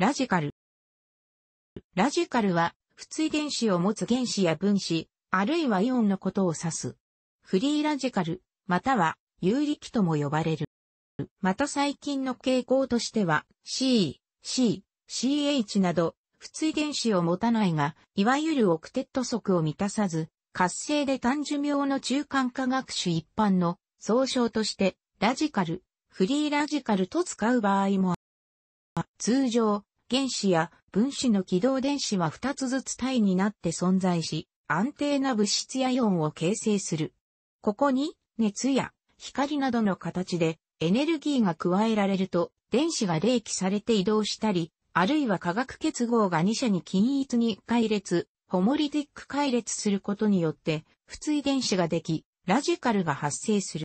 ラジカル。ラジカルは、不対電子を持つ原子や分子、あるいはイオンのことを指す。フリーラジカル、または、有力とも呼ばれる。また最近の傾向としては、C、C、CH など、不対電子を持たないが、いわゆるオクテット則を満たさず、活性で単寿命の中間化学種一般の総称として、ラジカル、フリーラジカルと使う場合も通常、原子や分子の起動電子は2つずつ体になって存在し、安定な物質やイオンを形成する。ここに、熱や光などの形でエネルギーが加えられると、電子が冷気されて移動したり、あるいは化学結合が2者に均一に解列、ホモリティック解列することによって、不対電子ができ、ラジカルが発生する。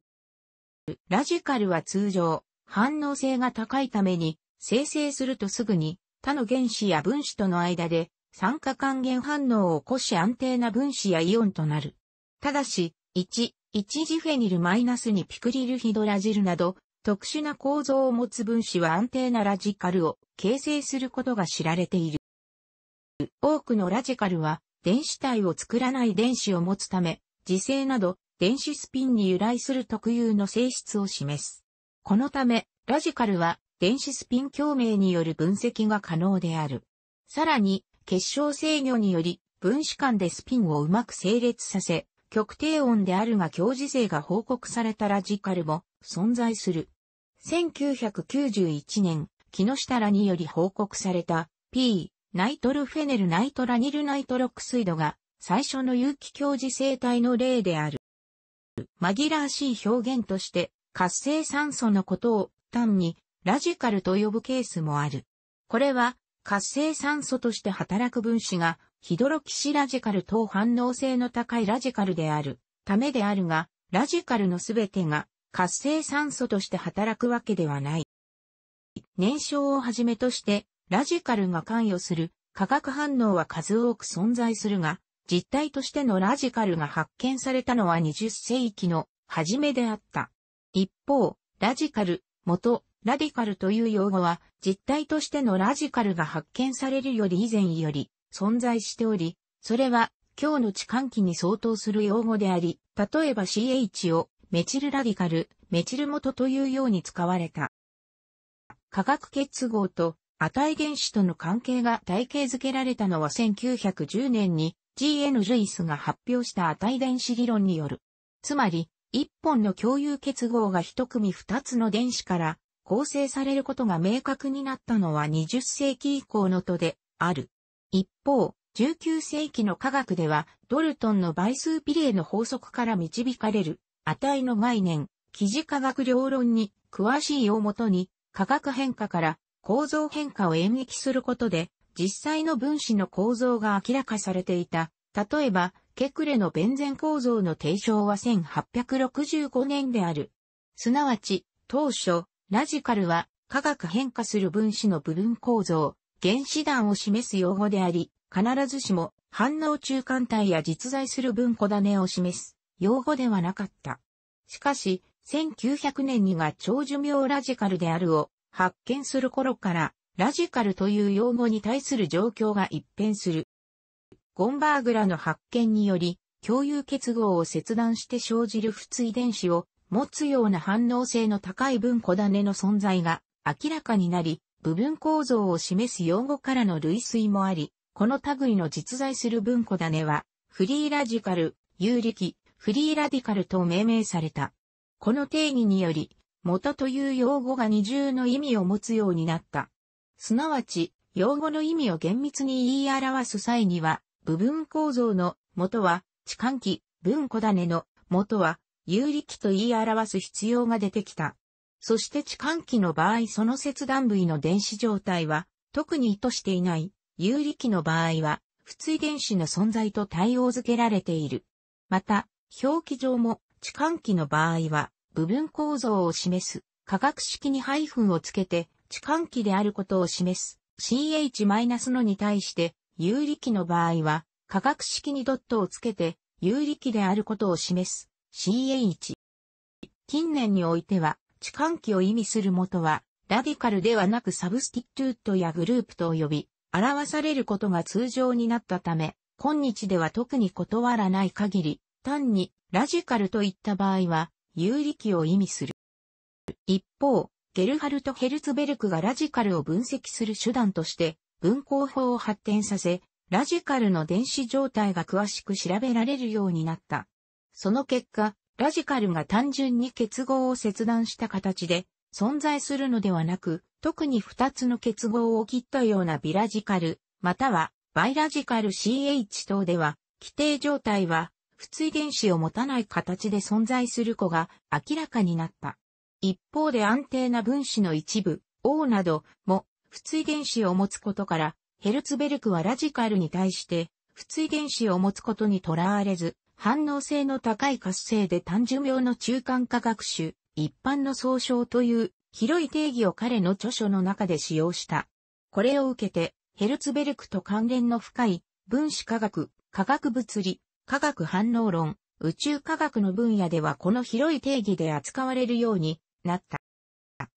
ラジカルは通常、反応性が高いために、生成するとすぐに他の原子や分子との間で酸化還元反応を起こし安定な分子やイオンとなる。ただし、1、1ジフェニルマイナスにピクリルヒドラジルなど特殊な構造を持つ分子は安定なラジカルを形成することが知られている。多くのラジカルは電子体を作らない電子を持つため、磁性など電子スピンに由来する特有の性質を示す。このため、ラジカルは電子スピン共鳴による分析が可能である。さらに、結晶制御により、分子間でスピンをうまく整列させ、極低温であるが強磁性が報告されたラジカルも存在する。1991年、木下らにより報告された P、 nitrophenyl nitronyl nitroxide が最初の有機強磁性体の例である。紛らわしい表現として活性酸素のことを単にラジカルと呼ぶケースもある。これは活性酸素として働く分子がヒドロキシラジカル等反応性の高いラジカルであるためであるが、ラジカルのすべてが活性酸素として働くわけではない。燃焼をはじめとしてラジカルが関与する化学反応は数多く存在するが、実体としてのラジカルが発見されたのは20世紀の初めであった。一方、ラジカル、元、ラディカルという用語は実体としてのラジカルが発見されるより以前より存在しており、それは今日の地換気に相当する用語であり、例えば CH をメチルラディカル、メチル元というように使われた。化学結合と値原子との関係が体系づけられたのは1910年に GN ルイスが発表した値電子理論による。つまり、一本の共有結合が一組二つの電子から構成されることが明確になったのは20世紀以降のとである。一方、19世紀の科学では、ドルトンの倍数比例の法則から導かれる値の概念、記事科学量論に詳しいをもとに、化学変化から構造変化を演繹することで、実際の分子の構造が明らかされていた。例えば、ケクレのベンゼン構造の提唱は1865年である。すなわち、当初、ラジカルは化学変化する分子の部分構造、原子弾を示す用語であり、必ずしも反応中間体や実在する分子種を示す用語ではなかった。しかし、1900年にが超寿命ラジカルであるを発見する頃から、ラジカルという用語に対する状況が一変する。ゴンバーグらの発見により、共有結合を切断して生じる不対電子を持つような反応性の高い分子種の存在が明らかになり、部分構造を示す用語からの類推もあり、この類の実在する分子種は、フリーラジカル、有力、フリーラディカルと命名された。この定義により、元という用語が二重の意味を持つようになった。すなわち、用語の意味を厳密に言い表す際には、部分構造の元は、地換気、分子種の元は、有力と言い表す必要が出てきた。そして地換気の場合その切断部位の電子状態は特に意図していない有力の場合は不対電子の存在と対応づけられている。また、表記上も地換気の場合は部分構造を示す化学式にハイフンをつけて地換気であることを示す CH- のに対して有力の場合は化学式にドットをつけて有力であることを示す CH。近年においては、置換基を意味する基は、 radical ではなく substitute や group と呼び、表されることが通常になったため、今日では特に断らない限り、単にラジカルといった場合は、遊離基を意味する。一方、ゲルハルト・ヘルツベルクがラジカルを分析する手段として、分光法を発展させ、ラジカルの電子状態が詳しく調べられるようになった。その結果、ラジカルが単純に結合を切断した形で存在するのではなく、特に二つの結合を切ったようなビラジカル、またはバイラジカル CH 等では、規定状態は、不対電子を持たない形で存在する子が明らかになった。一方で安定な分子の一部、O なども、不対電子を持つことから、ヘルツベルクはラジカルに対して、不対電子を持つことにとらわれず、反応性の高い活性で単寿命の中間化学種、一般の総称という広い定義を彼の著書の中で使用した。これを受けて、ヘルツベルクと関連の深い分子科学、化学物理、化学反応論、宇宙科学の分野ではこの広い定義で扱われるようになった。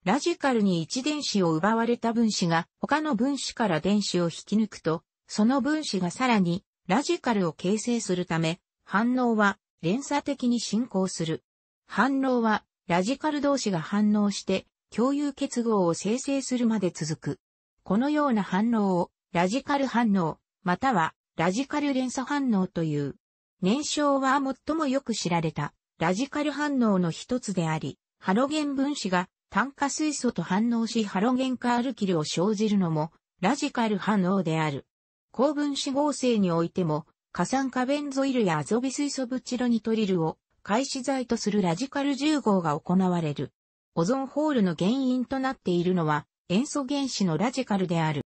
ラジカルに一電子を奪われた分子が他の分子から電子を引き抜くと、その分子がさらにラジカルを形成するため、反応は連鎖的に進行する。反応はラジカル同士が反応して共有結合を生成するまで続く。このような反応をラジカル反応、またはラジカル連鎖反応という。燃焼は最もよく知られたラジカル反応の一つであり、ハロゲン分子が炭化水素と反応しハロゲンカールキルを生じるのもラジカル反応である。高分子合成においても、過酸化ベンゾイルやアゾビ水素ブチロニトリルを開始剤とするラジカル重合が行われる。オゾンホールの原因となっているのは塩素原子のラジカルである。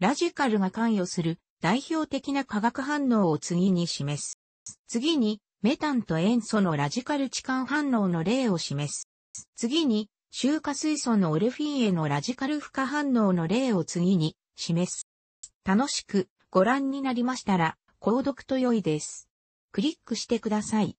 ラジカルが関与する代表的な化学反応を次に示す。次に、メタンと塩素のラジカル置換反応の例を示す。次に、臭化水素のオルフィンへのラジカル負荷反応の例を次に示す。楽しくご覧になりましたら、購読と良いです。クリックしてください。